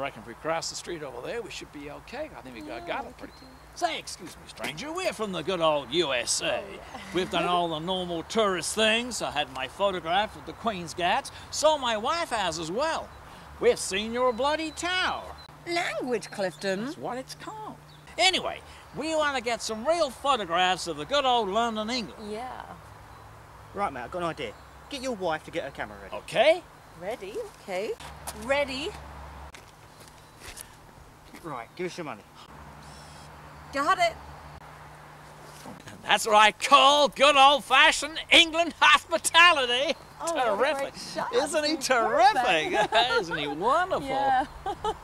I reckon if we cross the street over there, we should be okay. I think we got, got it pretty. Say, excuse me, stranger. We're from the good old USA. Oh, we've done all the normal tourist things. I had my photograph of the Queen's Guards, so my wife has as well. We've seen your bloody tower. Language, Clifton. That's what it's called. Anyway, we want to get some real photographs of the good old London, England. Yeah. Right, mate, I've got an idea. Get your wife to get her camera ready. Okay? Ready? Okay. Ready? Right, give us your money. Got it. That's what I call good old-fashioned England hospitality. Oh, what a great terrific. Isn't he terrific? Isn't he wonderful? Yeah.